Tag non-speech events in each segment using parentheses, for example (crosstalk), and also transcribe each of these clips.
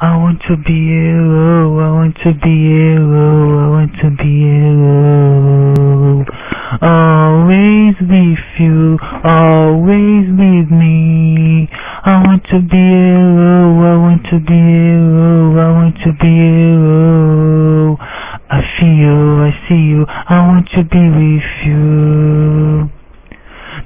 I want to be you, I want to be you, I want to be you. Always with you, always with me. I want to be you, I want to be you, I want to be you. I feel I see you, I want to be with you.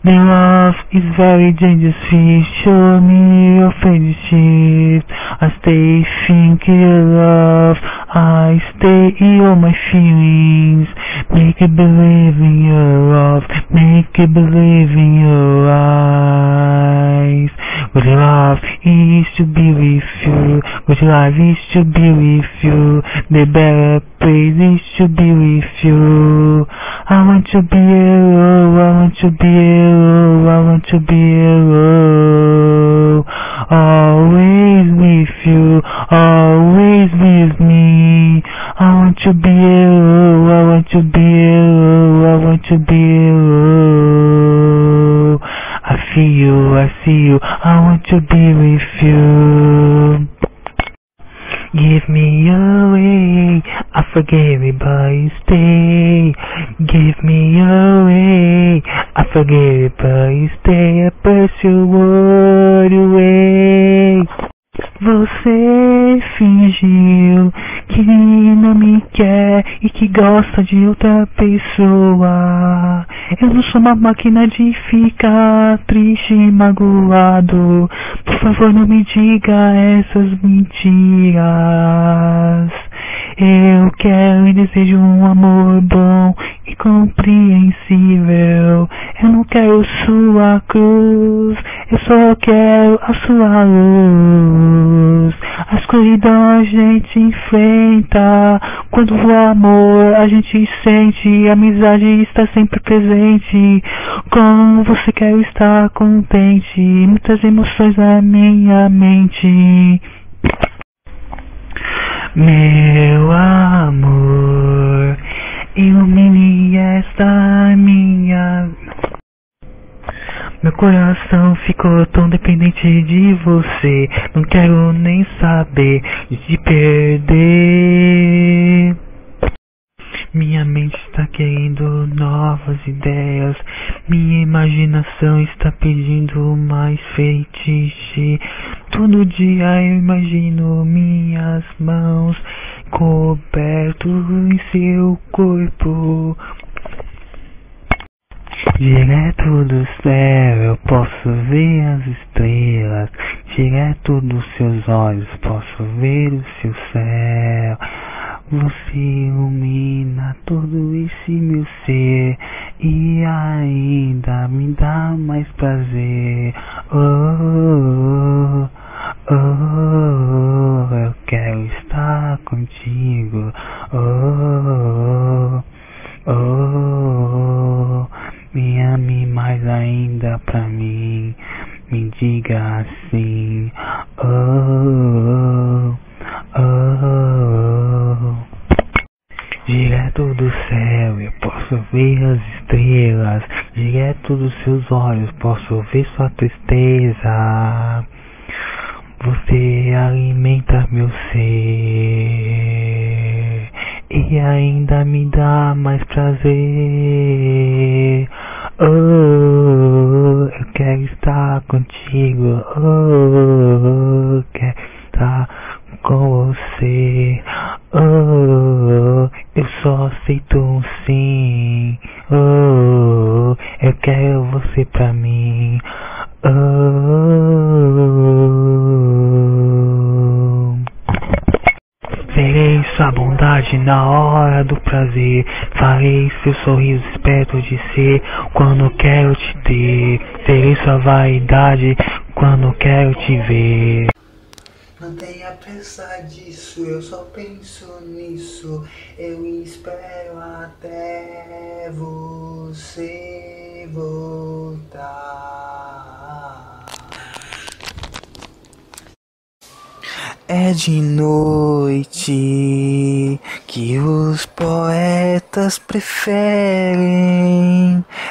The love is very dangerous fish, show me your friendship. I stay thinking your love, I stay all my feelings. Make it believe in your love, make it believe in your eyes. Good love is to be with you, good life is to be with you. The better place is to be with you. I want to be you, I want to be you, I want to be you. Always with you, always with me. I want to be you, I want to be you, I want to be you. I feel you, I see you, I want to be with you. Give me away, I forgave it, but you stay. Give me away, I forgave it, but you stay. I your word away. Você fingiu que me quer e que gosta de outra pessoa. Eu não sou uma máquina de ficar triste e magoado. Por favor, não me diga essas mentiras. Eu quero e desejo um amor bom e compreensível. Eu não quero sua cruz, eu só quero a sua luz. A escuridão a gente enfrenta, quando o amor a gente sente, a amizade está sempre presente. Com você quero estar contente, muitas emoções na minha mente. Meu amor, ilumine esta minha. Meu coração ficou tão dependente de você. Não quero nem saber de te perder. Minha mente está querendo novas ideias. Minha imaginação está pedindo mais feitiço. Todo dia eu imagino minhas mãos coberto em seu corpo. Direto do céu eu posso ver as estrelas. Direto dos seus olhos posso ver o seu céu. Você ilumina todo esse meu ser e ainda me dá mais prazer. Oh, oh, oh, eu quero estar contigo. Oh, oh, me ame mais ainda pra mim. Me diga assim. Oh, oh. Direto do céu eu posso ver as estrelas. Direto dos seus olhos posso ver sua tristeza. Você alimenta meu ser e ainda me dá mais prazer. Oh, eu quero estar contigo. Oh, eu quero estar com você. Oh, eu só aceito um sim. Oh, eu quero você pra mim. Na hora do prazer. Farei seu sorriso esperto de ser quando quero te ter. Serei sua vaidade quando quero te ver. Não tenha pressa disso, eu só penso nisso. Eu espero até você voltar. É de noite que os poetas preferem.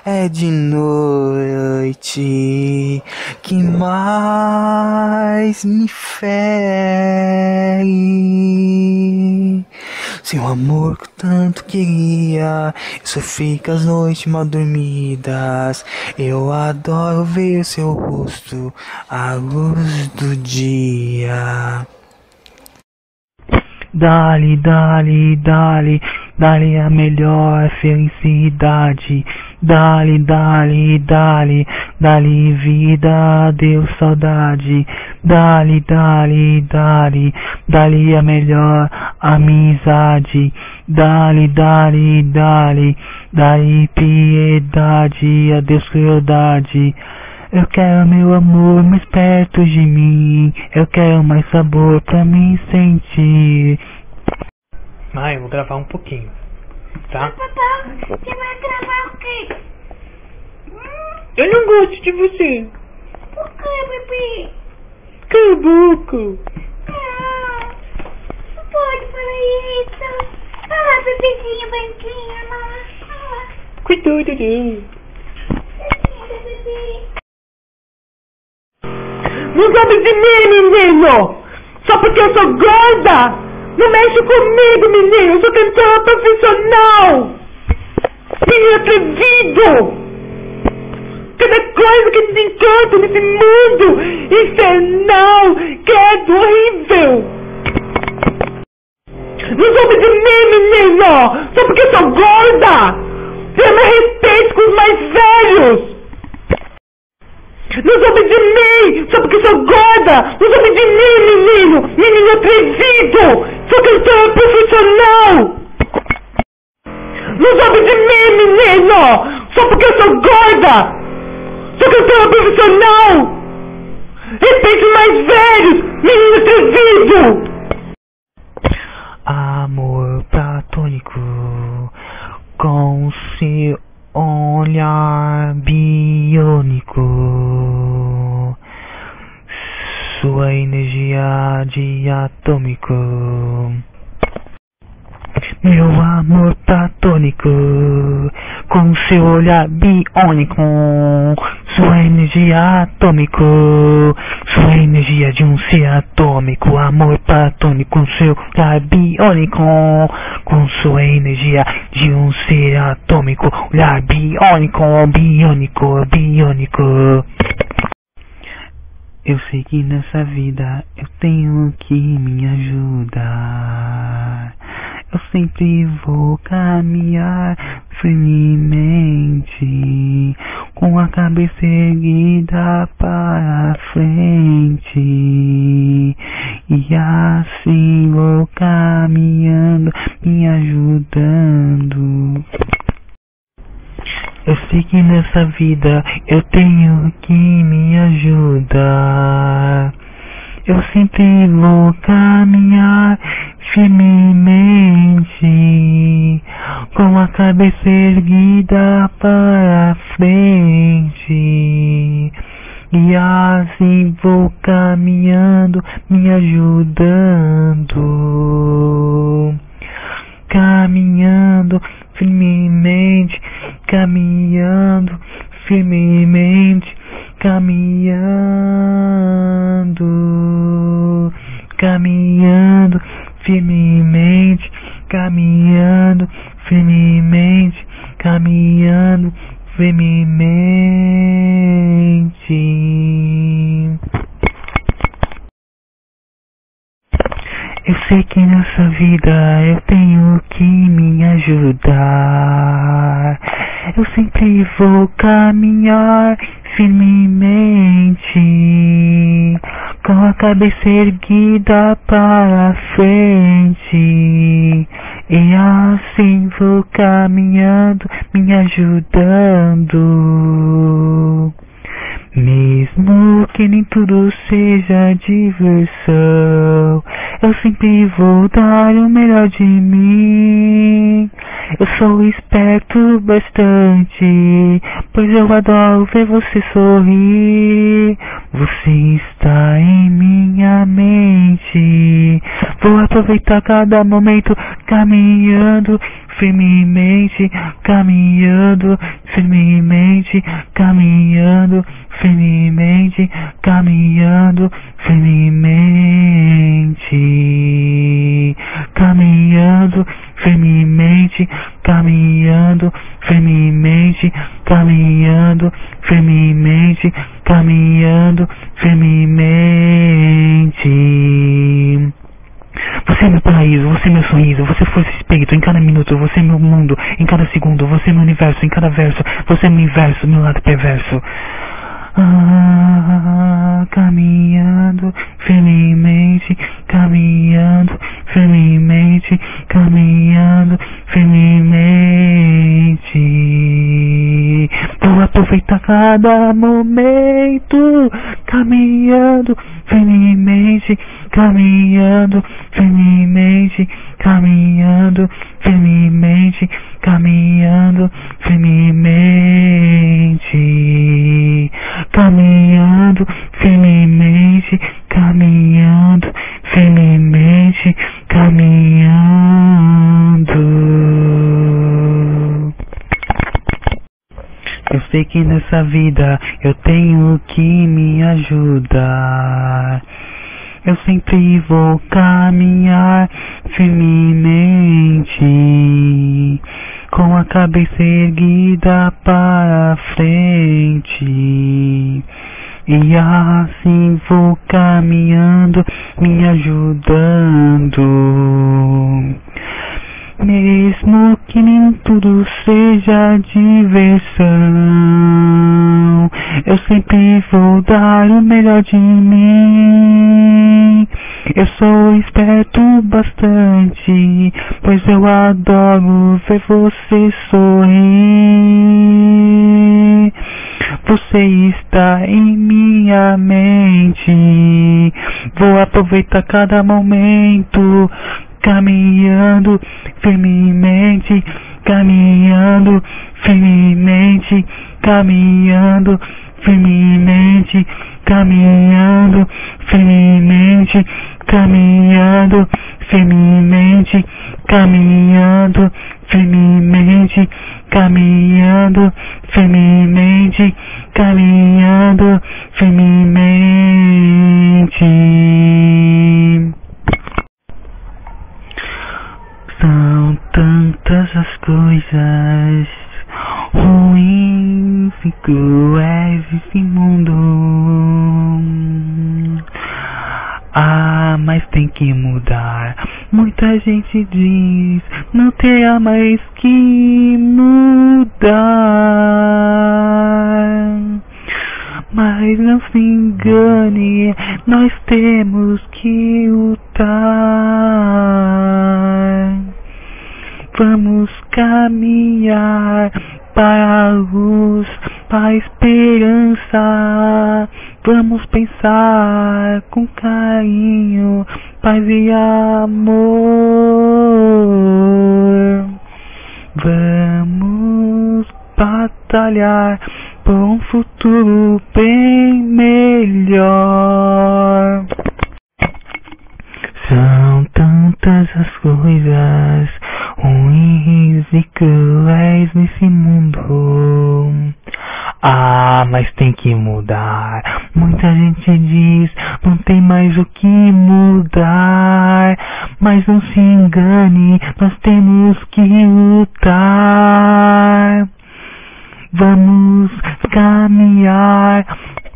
É de noite que mais me ferem. Seu amor que tanto queria. Eu sofri com as noites mal dormidas. Eu adoro ver seu rosto à luz do dia. Dali, dali, dali, dali a melhor felicidade. Dali, dali, dali, dali vida, deu saudade. Dali, dali, dali, dali a melhor amizade. Dali, dali, dali, dali piedade, adeus crueldade. Eu quero meu amor mais perto de mim. Eu quero mais sabor pra me sentir. Mãe, eu vou gravar um pouquinho, tá? Papá, você vai gravar o quê? Eu não gosto de você. O que, bebê? Boca. Ah, não pode falar isso. Ah, bebezinho branquinho, ah, Cuidado, bebê. Não sabe de mim, menino! Só porque eu sou gorda! Não mexe comigo, menino! Eu sou cantora profissional! Menino atrevido! Cada coisa que te encanta nesse mundo infernal, que é horrível! Não sabe de mim, menino! Só porque eu sou gorda! Eu me respeito com os mais velhos! Não soube de mim! Só porque sou gorda! Não soube de mim, menino! Menino atrevido! Sou cantora profissional! Não soube de mim, menino! Só porque eu sou gorda! Sou cantora profissional! Respeite os mais velhos! Menino atrevido! Amor platônico com seu olhar biônico, sua energia de atômico. Meu amor platônico, com seu olhar biônico, sua energia atômico, sua energia de um ser atômico, amor platônico, com seu olhar biônico, com sua energia de um ser atômico, olhar biônico, biônico, biônico. Eu sei que nessa vida eu tenho que me ajudar. Eu sempre vou caminhar firmemente, com a cabeça erguida para frente. E assim vou caminhando, me ajudando. Eu sei que nessa vida eu tenho que me ajudar. Eu sempre vou caminhar firmemente, com a cabeça erguida para frente. E assim vou caminhando, me ajudando. Caminhando firmemente, caminhando firmemente, caminhando, caminhando firmemente, caminhando firmemente, caminhando firmemente. Eu sei que nessa vida eu tenho que me ajudar. Eu sempre vou caminhar firmemente, com a cabeça erguida para frente. E assim vou caminhando, me ajudando. Que nem tudo seja diversão, eu sempre vou dar o melhor de mim. Eu sou esperto bastante, pois eu adoro ver você sorrir. Você está em minha mente. Vou aproveitar cada momento caminhando firmemente caminhando, firmemente caminhando, firmemente caminhando, firmemente. Caminhando, firmemente caminhando, firmemente caminhando, firmemente caminhando, firmemente. Você é meu paraíso, você é meu sorriso, você é força e espírito em cada minuto, você é meu mundo em cada segundo, você é meu universo em cada verso, você é meu universo, meu lado perverso. Ah, caminhando firmemente, caminhando firmemente, caminhando firmemente. Vou aproveitar cada momento, caminhando firmemente, caminhando firmemente, caminhando firmemente, caminhando firmemente, caminhando firmemente, caminhando firmemente, caminhando. Eu sei que nessa vida eu tenho que me ajudar. Eu sempre vou caminhar firmemente, com a cabeça erguida para frente. E assim vou caminhando, me ajudando. Mesmo que nem tudo seja diversão, eu sempre vou dar o melhor de mim. Eu sou esperto bastante, pois eu adoro ver você sorrir. Você está em minha mente. Vou aproveitar cada momento caminhando firmemente, caminhando firmemente, caminhando firmemente, caminhando firmemente, caminhando firmemente, caminhando firmemente, caminhando firmemente, caminhando firmemente. São tantas as coisas ruins e cruéis desse mundo. Ah, mas tem que mudar. Muita gente diz, não terá mais que mudar. Mas não se engane, nós temos que lutar. Vamos caminhar para a luz, para a esperança. Vamos pensar com carinho, paz e amor. Vamos batalhar por um futuro bem melhor. São tantas as coisas ruins e cruéis nesse mundo. Ah, mas tem que mudar. Muita gente diz, não tem mais o que mudar. Mas não se engane, nós temos que lutar. Vamos caminhar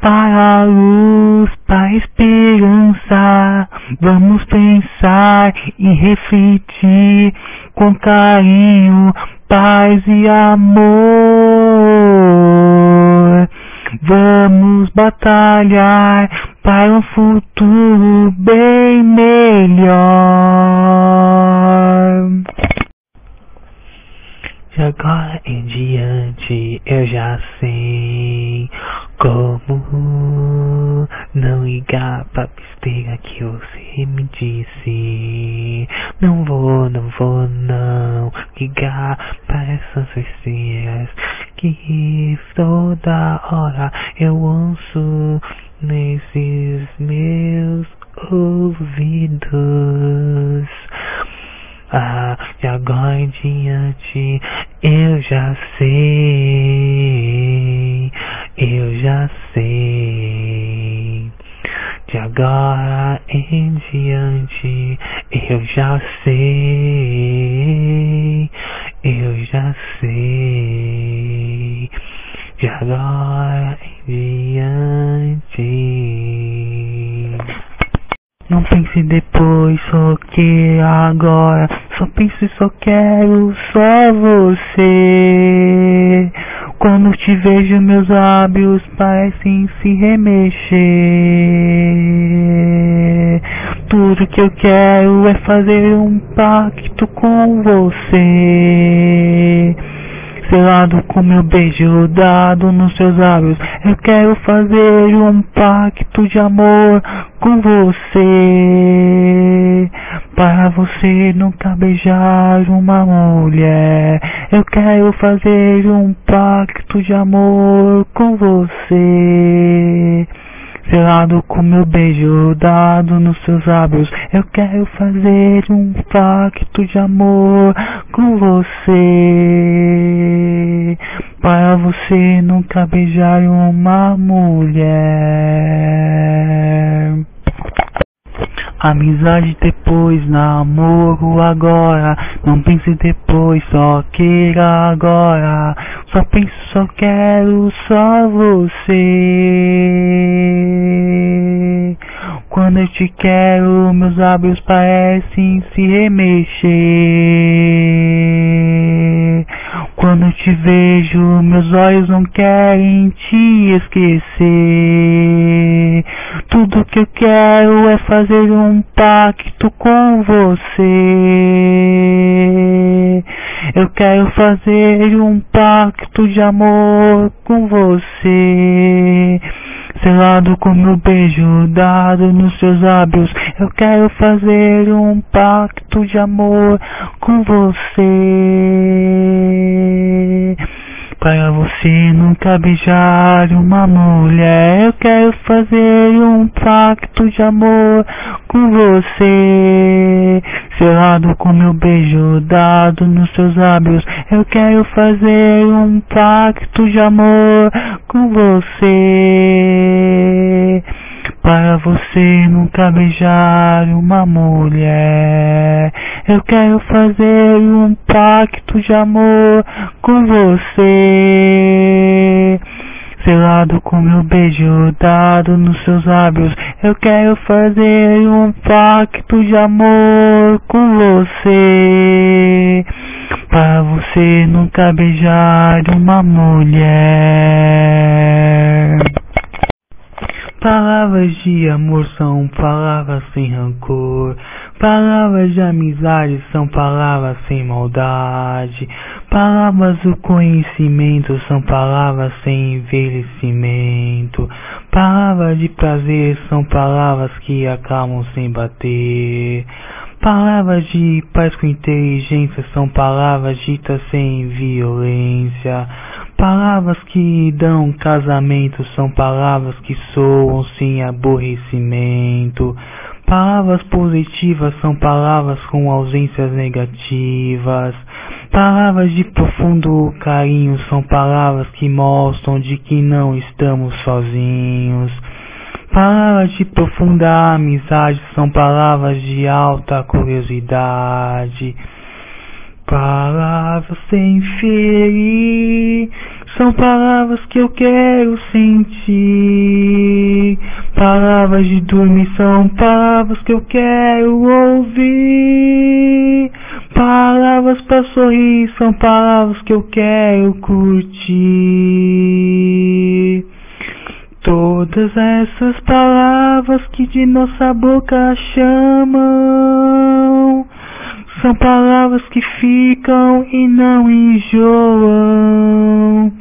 para a luz, para a esperança. Vamos pensar e refletir com carinho, paz e amor. Vamos batalhar para um futuro bem melhor. De agora em diante eu já sei como não ligar pra besteira que você me disse. Não vou, não vou não ligar pra essas besteiras que toda hora eu ouço nesses meus ouvidos. De agora em diante eu já sei, eu já sei. De agora em diante eu já sei, eu já sei. de agora em diante. Não pense depois, só que agora. Só penso e só quero só você. Quando te vejo, meus lábios parecem se remexer. Tudo que eu quero é fazer um pacto com você. Selado com meu beijo dado nos seus lábios, eu quero fazer um pacto de amor com você. Para você nunca beijar uma mulher, eu quero fazer um pacto de amor com você. Selado com meu beijo dado nos seus lábios, eu quero fazer um pacto de amor com você. Para você nunca beijar uma mulher. Amizade depois, namoro agora. Não pense depois, só queira agora. Só penso, só quero só você. Quando eu te quero, meus lábios parecem se remexer. Quando te vejo, meus olhos não querem te esquecer. Tudo que eu quero é fazer um pacto com você. Eu quero fazer um pacto de amor com você. Selado com meu beijo dado nos seus lábios, eu quero fazer um pacto de amor com você. Para você nunca beijar uma mulher, eu quero fazer um pacto de amor com você. Selado com meu beijo dado nos seus lábios, eu quero fazer um pacto de amor com você. Para você nunca beijar uma mulher, eu quero fazer um pacto de amor com você. Selado com meu beijo dado nos seus lábios, eu quero fazer um pacto de amor com você. Para você nunca beijar uma mulher. Palavras de amor são palavras sem rancor. Palavras de amizade são palavras sem maldade. Palavras do conhecimento são palavras sem envelhecimento. Palavras de prazer são palavras que acalmam sem bater. Palavras de paz com inteligência são palavras ditas sem violência. Palavras que dão casamento são palavras que soam sem aborrecimento. Palavras positivas são palavras com ausências negativas. Palavras de profundo carinho são palavras que mostram de que não estamos sozinhos. Palavras de profunda amizade são palavras de alta curiosidade. Palavras sem ferir são palavras que eu quero sentir. Palavras de dormir são palavras que eu quero ouvir. Palavras para sorrir são palavras que eu quero curtir. Todas essas palavras que de nossa boca chamam são palavras que ficam e não enjoam.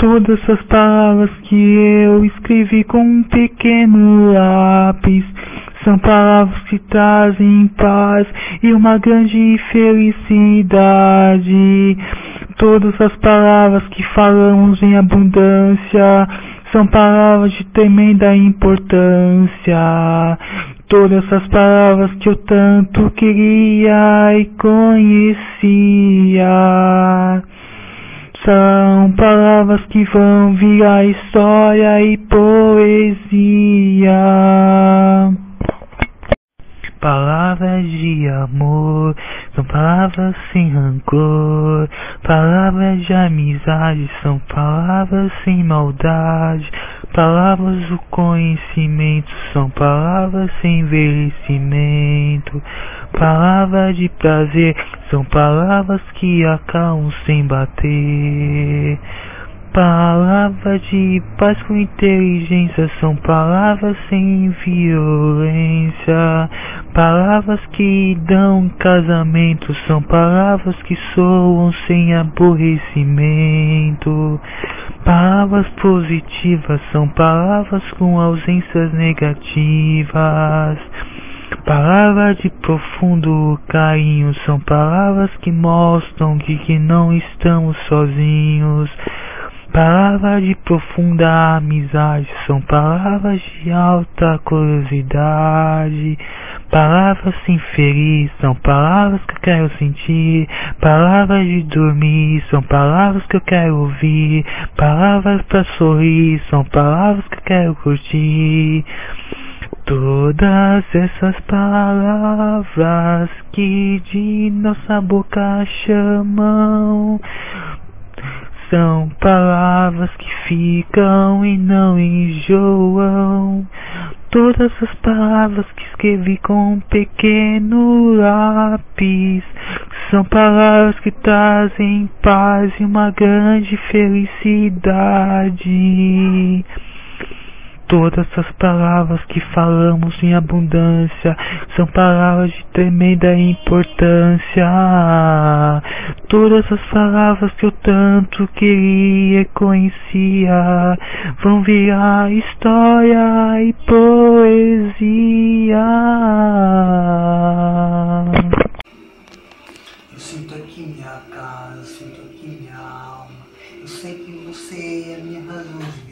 Todas essas palavras que eu escrevi com um pequeno lápis são palavras que trazem paz e uma grande felicidade. Todas as palavras que falamos em abundância são palavras de tremenda importância. Todas essas palavras que eu tanto queria e conhecia. São palavras que vão virar história e poesia. Palavras de amor são palavras sem rancor. Palavras de amizade são palavras sem maldade. Palavras do conhecimento são palavras sem envelhecimento. Palavras de prazer são palavras que acalmam sem bater. Palavras de paz com inteligência são palavras sem violência. Palavras que dão casamento são palavras que soam sem aborrecimento. Palavras positivas são palavras com ausências negativas. Palavras de profundo carinho são palavras que mostram que, que não estamos sozinhos. Palavras de profunda amizade são palavras de alta curiosidade. Palavras infelizes são palavras que eu quero sentir. Palavras de dormir são palavras que eu quero ouvir. Palavras para sorrir são palavras que eu quero curtir. Todas essas palavras que de nossa boca chamam são palavras que ficam e não enjoam. Todas as palavras que escrevi com um pequeno lápis são palavras que trazem paz e uma grande felicidade. Todas as palavras que falamos em abundância são palavras de tremenda importância. Todas as palavras que eu tanto queria e conhecia vão virar história e poesia. Eu sinto aqui minha casa, eu sinto aqui minha alma. Eu sei que você é minha razão de.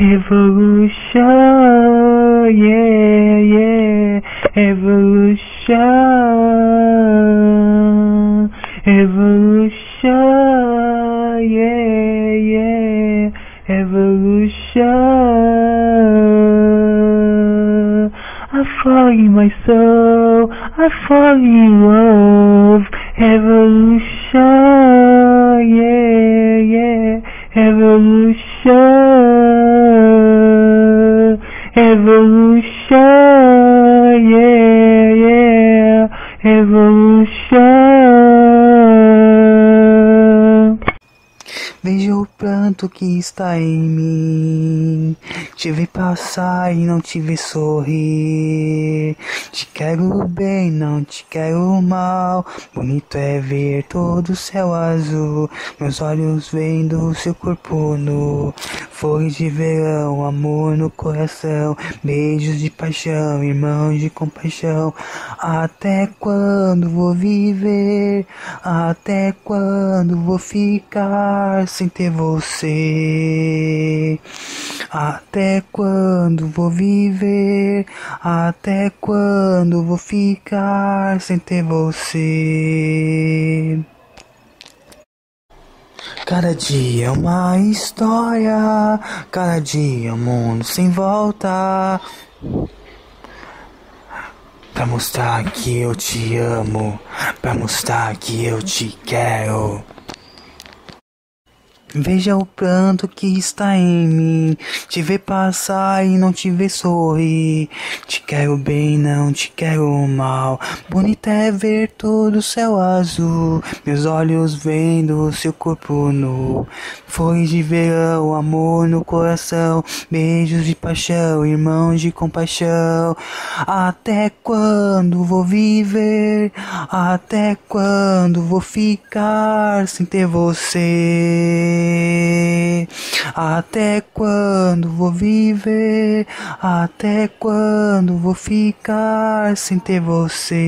Evolution, yeah, yeah, evolution, evolution, yeah, yeah, evolution. I fall in my soul, I fall in love, evolution, yeah, yeah, evolution, evolution, yeah, yeah, evolution. Veja o pranto que está em mim. Te vi passar e não te vi sorrir. Te quero bem, não te quero mal. Bonito é ver todo o céu azul. Meus olhos vendo seu corpo nu. Flores de verão, amor no coração. Beijos de paixão, irmãos de compaixão. Até quando vou viver? Até quando vou ficar sem ter você? Até quando vou viver? Até quando vou ficar sem ter você? Cada dia é uma história, cada dia é um mundo sem volta. Pra mostrar que eu te amo, pra mostrar que eu te quero. Veja o pranto que está em mim. Te ver passar e não te ver sorrir. Te quero bem, não te quero mal. Bonito é ver todo o céu azul. Meus olhos vendo seu corpo nu. Flores de verão, amor no coração. Beijos de paixão, irmãos de compaixão. Até quando vou viver? Até quando vou ficar sem ter você? Até quando vou viver? Até quando vou ficar sem ter você?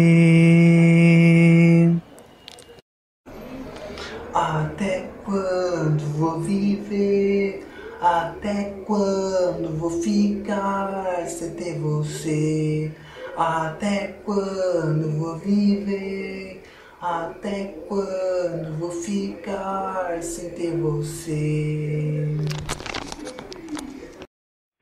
Até quando vou viver? Até quando vou ficar sem ter você? Até quando vou viver? Até quando vou ficar sem ter você?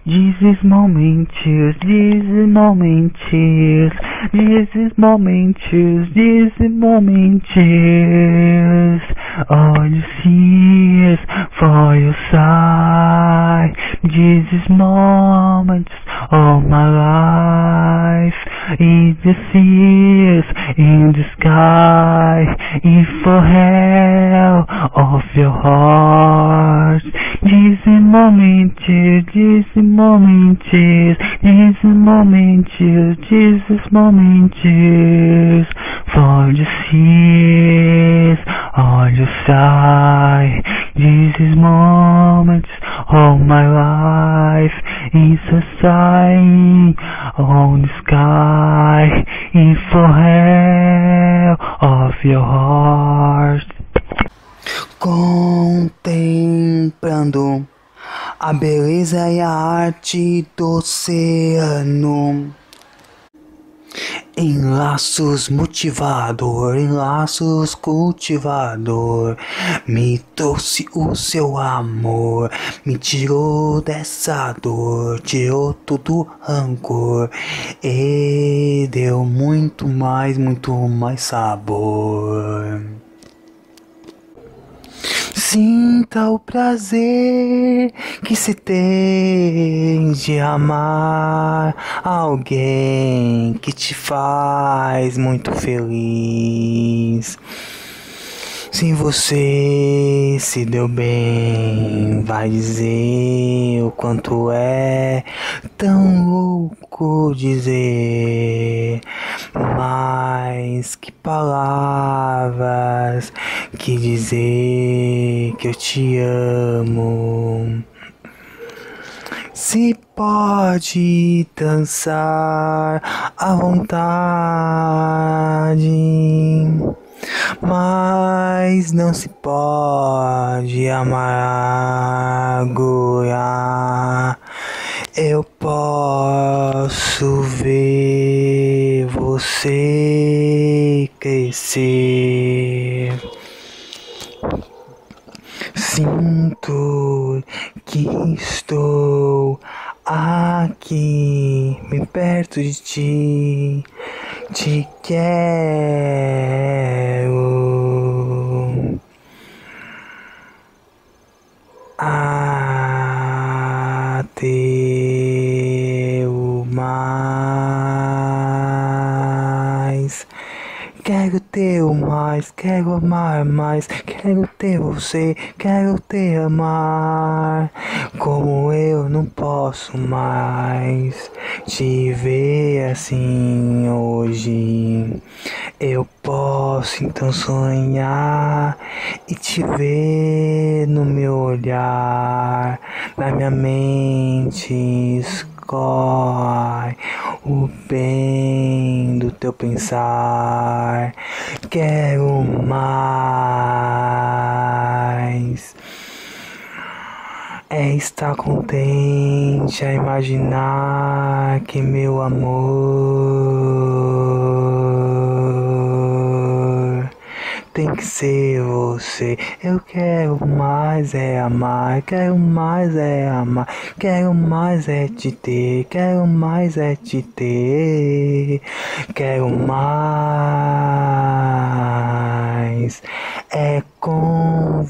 Jesus momentos, Jesus momentos, Jesus momentos, Jesus momentos. All you see is for your side. Jesus moments all my life. He just sees in the sky, if for hell of your heart. Jesus momentos, Jesus momentos, Jesus momentos, Jesus momentos. Side, Jesus moments all my life a sign on the sky, if for hell of your heart. contemplando a beleza e a arte do oceano. Em laços motivador, em laços cultivador, me trouxe o seu amor, me tirou dessa dor, tirou todo rancor e deu muito mais, muito mais sabor. Sinta o prazer que se tem de amar alguém que te faz muito feliz. Se você se deu bem, vai dizer o quanto é tão louco dizer. Mas que palavras que dizer que eu te amo. Se pode dançar à vontade, mas não se pode amargurar. Eu posso ver você crescer. Sinto que estou aqui, bem perto de ti. Te quero. Quero ter o mais, quero amar mais, quero ter você, quero te amar. Como eu não posso mais te ver assim hoje. Eu posso então sonhar e te ver no meu olhar, na minha mente escorre teu pensar. Quero mais. É estar contente a imaginar que meu amor tem que ser você. Eu quero mais é amar, quero mais é amar, quero mais é te ter, quero mais é te ter, quero mais é conversar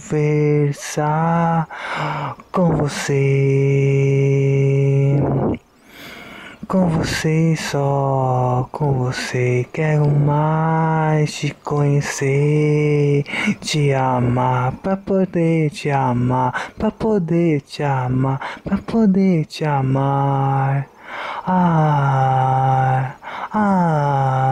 com você. Com você só, com você quero mais te conhecer, te amar, pra poder te amar, pra poder te amar, pra poder te amar. Ah, ah.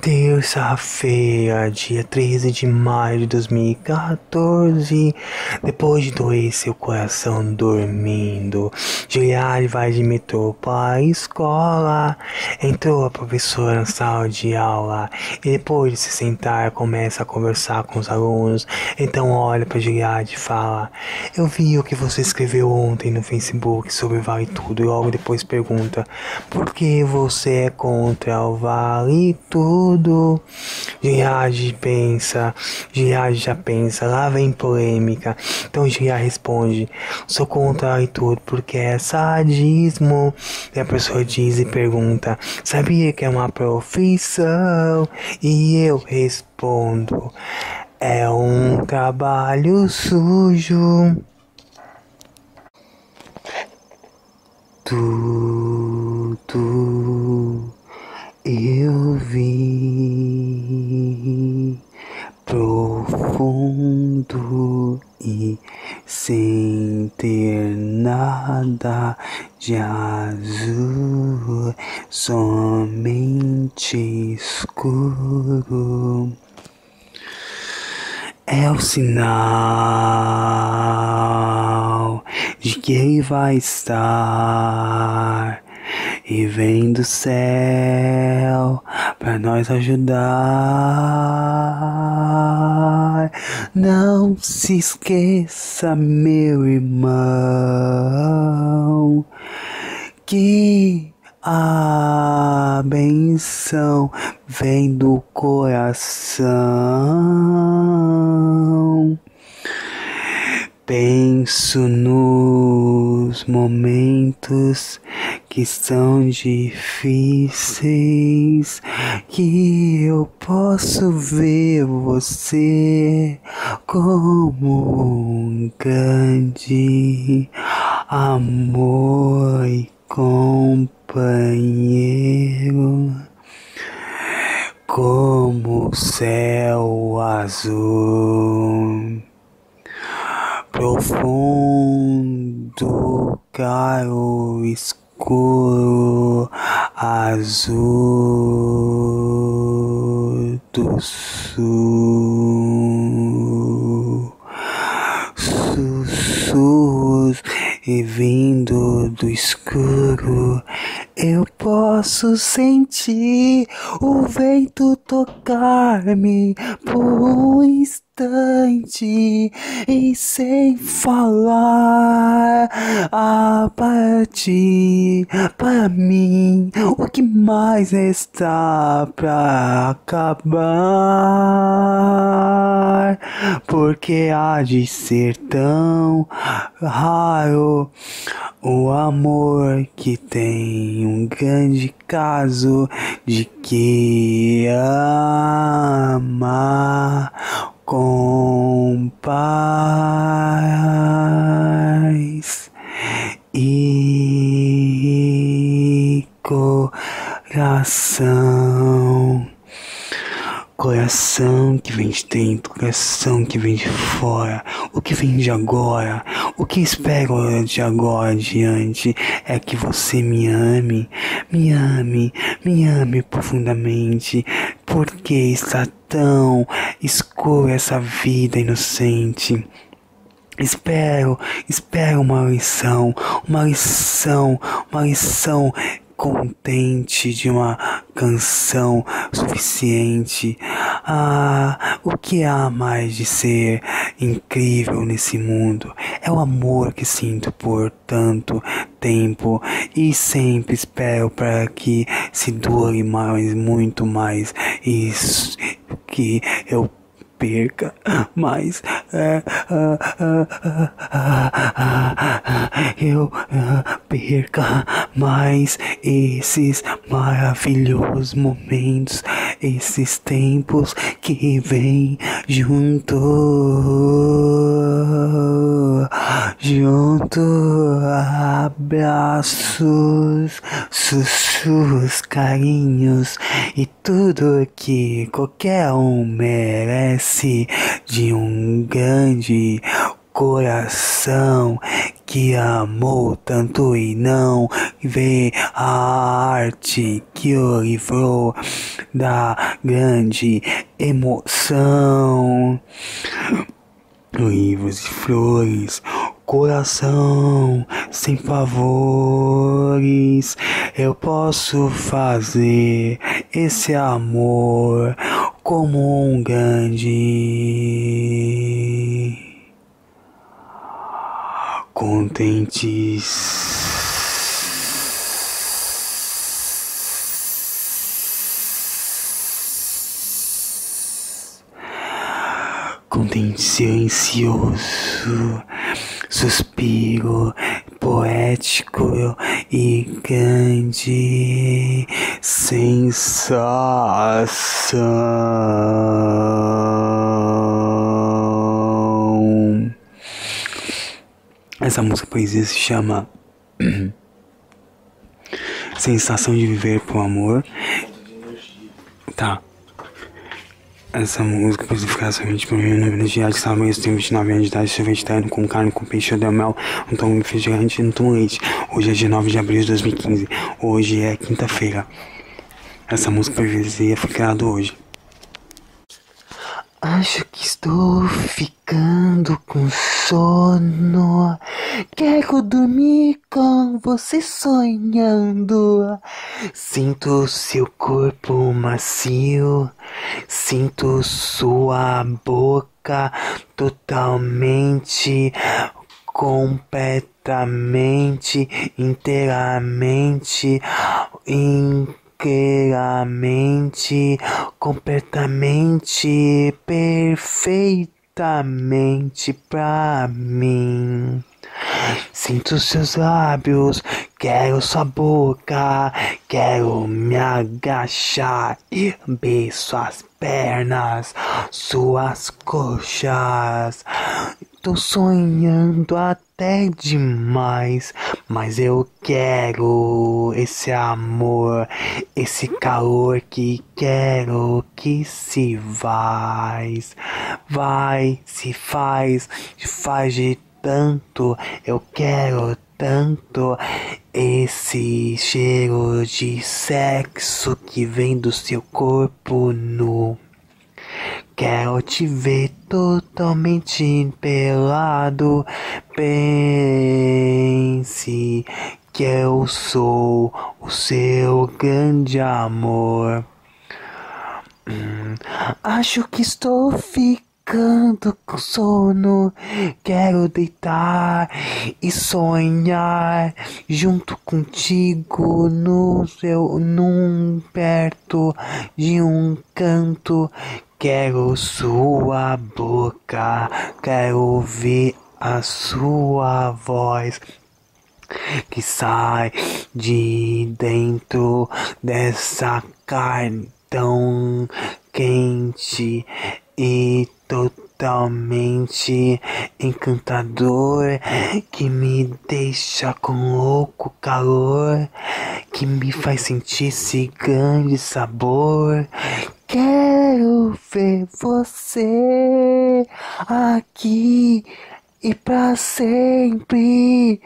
Terça-feira, dia 13 de maio de 2014. Depois de doer seu coração dormindo, Gilead vai de metrô para a escola. Entrou a professora na sala de aula e depois de se sentar começa a conversar com os alunos. Então olha para Gilead e fala: Eu vi o que você escreveu ontem no Facebook sobre Vale Tudo. E logo depois pergunta: Por que você é contra o Vale Tudo? Eu. Gilead pensa, Gilead já pensa, lá vem polêmica. Então Gilead responde: sou contra e tudo porque é sadismo. E a pessoa diz e pergunta: sabia que é uma profissão? E eu respondo: é um trabalho sujo. Tudo eu vi profundo e sem ter nada de azul, somente escuro. É o sinal de que ele vai estar e vem do céu para nós ajudar. Não se esqueça, meu irmão, que a benção vem do coração. Penso nos momentos que são difíceis, que eu posso ver você como um grande amor e companheiro, como o céu azul profundo, claro, escuro, azul do sul, sussurros e vindo do escuro. Eu posso sentir o vento tocar-me por um instante e sem falar. A partir para mim o que mais está pra acabar? Porque há de ser tão raro o amor que tem um grande caso de que ama com paz e coração. Coração que vem de dentro, coração que vem de fora, o que vem de agora, o que espero de agora adiante é que você me ame, me ame, me ame profundamente, porque está tão escura essa vida inocente. Espero, espero uma lição, uma lição, uma lição contente de uma canção suficiente. Ah, o que há mais de ser incrível nesse mundo? É o amor que sinto por tanto tempo e sempre espero para que se dure mais, muito mais, isso que eu perca mais. É, eu perca mais esses maravilhosos momentos, esses tempos que vêm junto, junto, abraços, sussurros, carinhos e tudo que qualquer um merece de um grande coração que amou tanto e não vê a arte que o livrou da grande emoção. Livros e flores, coração sem favores, eu posso fazer esse amor como um grande contentes. contente silencioso, suspiro poético e grande sensação. Essa música poesia se chama (clears throat) Sensação de Viver por Amor. Tá. Essa música foi significada somente por mim no de arte, estava mesmo tenho 29 anos de idade, sorvete terno com carne, com peixe, de mel, um tom refrigerante e um tom leite. Hoje é dia 9 de abril de 2015. Hoje é quinta-feira. Essa música poesia foi criada hoje. Acho que estou ficando com sono. Quero dormir com você sonhando. Sinto seu corpo macio. Sinto sua boca totalmente, completamente, inteiramente, inteiramente, completamente, perfeitamente pra mim. Sinto seus lábios, quero sua boca, quero me agachar e beijo suas pernas, suas coxas. Tô sonhando até demais, mas eu quero esse amor, esse calor que quero que se vai, vai, se faz, se faz de tanto, eu quero tanto esse cheiro de sexo que vem do seu corpo nu. Quero te ver totalmente pelado. Pense que eu sou o seu grande amor. Hum, acho que estou ficando com sono. Quero deitar e sonhar junto contigo no seu num perto de um canto. Quero sua boca, quero ouvir a sua voz que sai de dentro dessa carne tão quente e totalmente encantador que me deixa com louco calor, que me faz sentir esse grande sabor. Quero ver você aqui e pra sempre.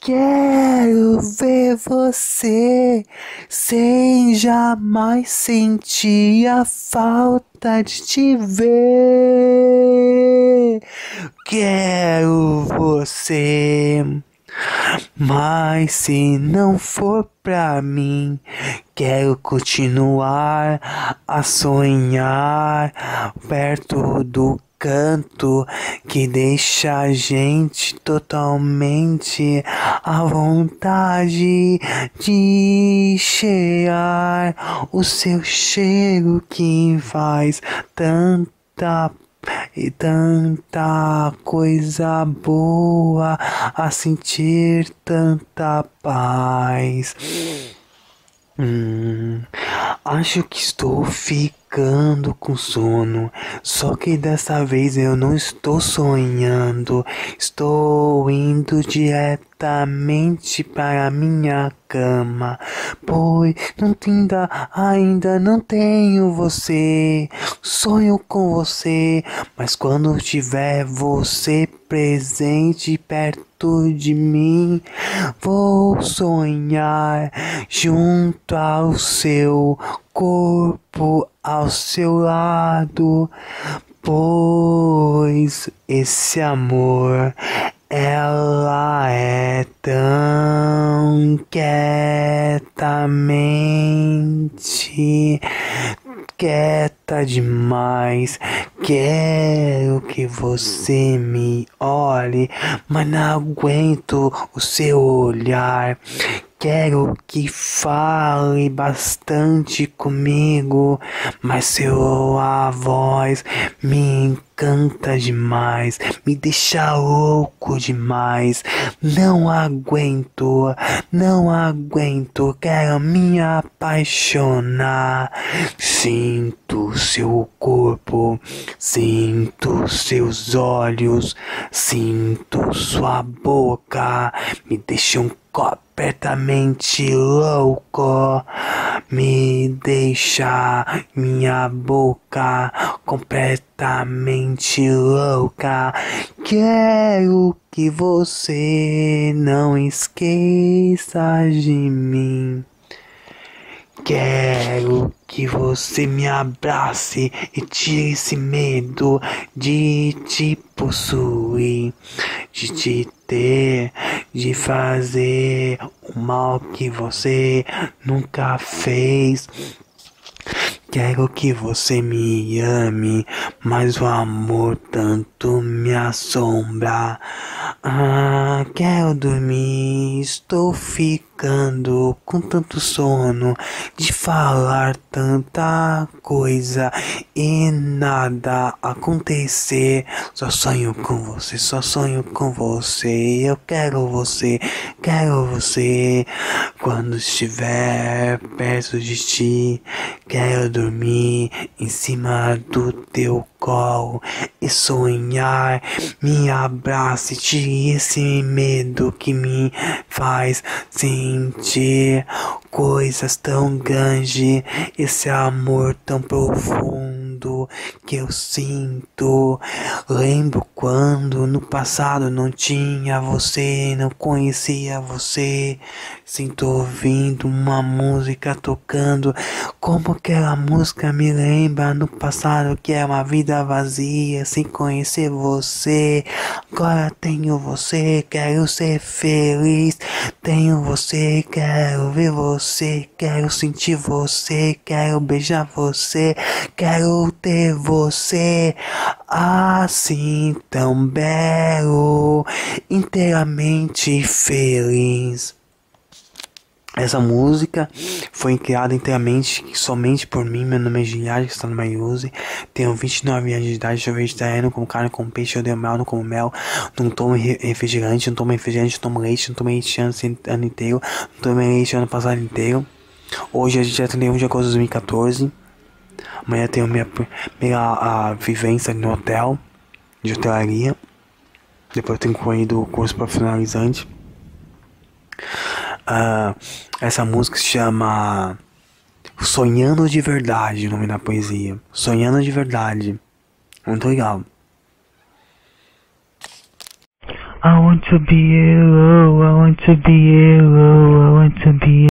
Quero ver você sem jamais sentir a falta de te ver. Quero você. Mas se não for pra mim, quero continuar a sonhar perto do canto que deixa a gente totalmente à vontade de cheirar o seu cheiro que faz tanta e tanta coisa boa a sentir tanta paz. Hum, acho que estou ficando com sono. Só que dessa vez eu não estou sonhando. Estou indo diretamente para minha cama. Pois não ainda não tenho você. Sonho com você, mas quando tiver você presente perto de mim, vou sonhar junto ao seu corpo, ao seu lado, pois esse amor ela é tão quietamente quieta bonita demais. Quero que você me olhe, mas não aguento o seu olhar. Quero que fale bastante comigo, mas sua voz me encanta demais, me deixa louco demais. Não aguento, não aguento, quero me apaixonar. Sinto seu corpo, sinto seus olhos, sinto sua boca, me deixam completamente louco, me deixa minha boca completamente louca. Quero que você não esqueça de mim. Quero que você me abrace e tire esse medo de te possuir, de te ter, de fazer o mal que você nunca fez. Quero que você me ame, mas o amor tanto me assombra. Ah, quero dormir, estou ficando com tanto sono de falar tanta coisa e nada acontecer. Só sonho com você, só sonho com você. Eu quero você, quero você. Quando estiver perto de ti, quero dormir em cima do teu e sonhar. Me abrace, tire esse medo que me faz sentir coisas tão grandes, esse amor tão profundo que eu sinto. Lembro quando no passado não tinha você, não conhecia você. Sinto ouvindo uma música tocando, como aquela música me lembra no passado que é uma vida vazia sem conhecer você. Agora tenho você, quero ser feliz. Tenho você, quero ver você, quero sentir você, quero beijar você, quero ter você assim tão belo, inteiramente feliz. Essa música foi criada inteiramente somente por mim. Meu nome é Giliard, está no Mayuse. Tenho 29 anos de idade. Estou vegetariano, como carne, como peixe. Eu odeio mel, não como mel. Não tomo refrigerante, não tomo refrigerante, não tomo leite. Não leite ano, ano inteiro. Não tomei leite ano passado inteiro. Hoje é dia 31 de agosto de 2014. Amanhã tenho minha primeira a, vivência no hotel, de hotelaria. Depois tenho concluído o curso profissionalizante. Uh, essa música se chama Sonhando de Verdade, o nome da poesia. Sonhando de Verdade. Muito legal. I want to be you, I want to be you, I want to be